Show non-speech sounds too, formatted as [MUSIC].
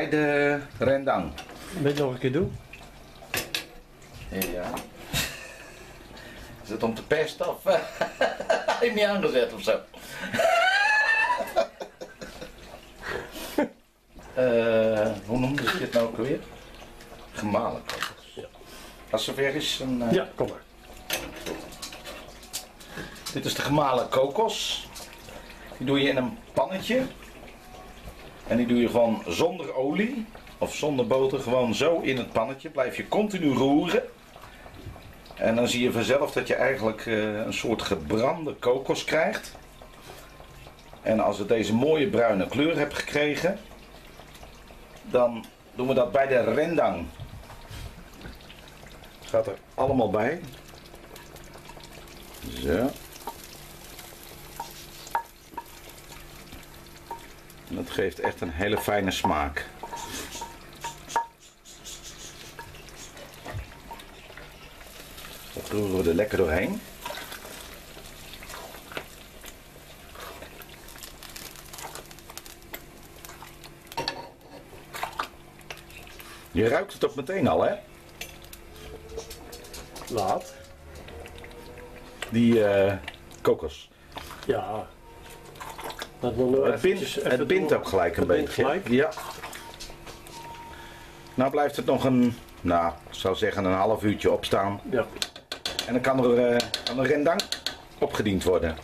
Bij de rendang. Wil je nog een keer doen? Ja. Is het om te pesten of eh, [LAUGHS] heb je niet aangezet of zo? [LAUGHS] Eh, hoe noemde je dit nou ook alweer? Gemalen kokos. Ja. Als het zover is, dan... eh, Ja, kom maar. Dit is de gemalen kokos. Die doe je in een pannetje. En die doe je gewoon zonder olie of zonder boter, gewoon zo in het pannetje. Blijf je continu roeren. En dan zie je vanzelf dat je eigenlijk eh, een soort gebrande kokos krijgt. En als het deze mooie bruine kleur hebt gekregen, dan doen we dat bij de rendang. Gaat er allemaal bij. Zo. En dat geeft echt een hele fijne smaak. Dat roeren we er lekker doorheen. Je ruikt het ook meteen al, hè? Laat. Die eh, kokos. Ja. Dat Het bindt, het ook gelijk een beetje. gelijk. Ja. Nou blijft het nog een, nou, ik zou zeggen een half uurtje opstaan. Ja. En dan kan er, eh, kan er rendang opgediend worden.